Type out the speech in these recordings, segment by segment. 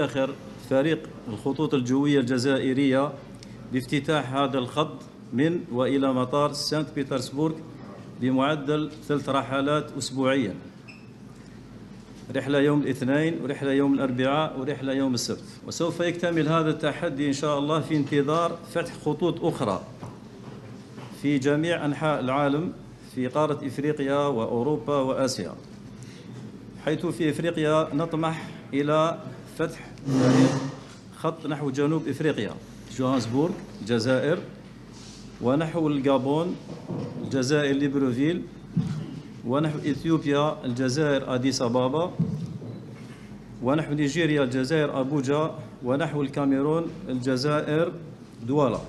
آخر فريق الخطوط الجوية الجزائرية بافتتاح هذا الخط من وإلى مطار سانت بطرسبورغ بمعدل ثلاث رحلات أسبوعيا. رحلة يوم الاثنين ورحلة يوم الأربعاء ورحلة يوم السبت. وسوف يكتمل هذا التحدي إن شاء الله في انتظار فتح خطوط أخرى في جميع أنحاء العالم في قارة إفريقيا وأوروبا وآسيا. حيث في إفريقيا نطمح إلى فتح خط نحو جنوب إفريقيا جوهانسبورغ الجزائر ونحو الجابون الجزائر ليبروفيل ونحو إثيوبيا الجزائر أديس أبابا ونحو نيجيريا الجزائر أبوجا ونحو الكاميرون الجزائر دوالا.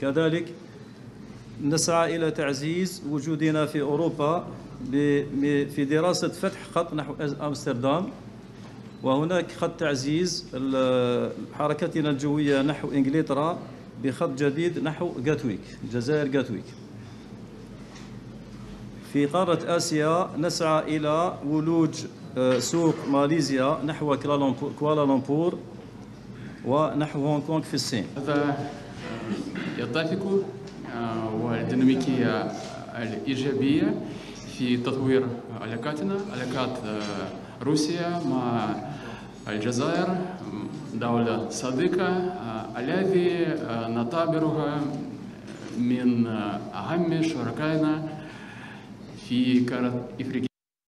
كذلك نسعى إلى تعزيز وجودنا في أوروبا في دراسة فتح خط نحو أمستردام. وهناك خط تعزيز حركتنا الجوية نحو إنجلترا بخط جديد نحو جاتويك الجزائر جاتويك في قارة آسيا نسعى إلى ولوج آه، سوق ماليزيا نحو كوالالمبور ونحو هونغ كونغ في الصين. هذا يتفق آه، والديناميكية الإيجابية. في تطوير علاقاتنا علاقات آه، روسيا مع الجزائر دولة صديقة الذي نعتبرها من أهم شركائنا في قارة إفريقيا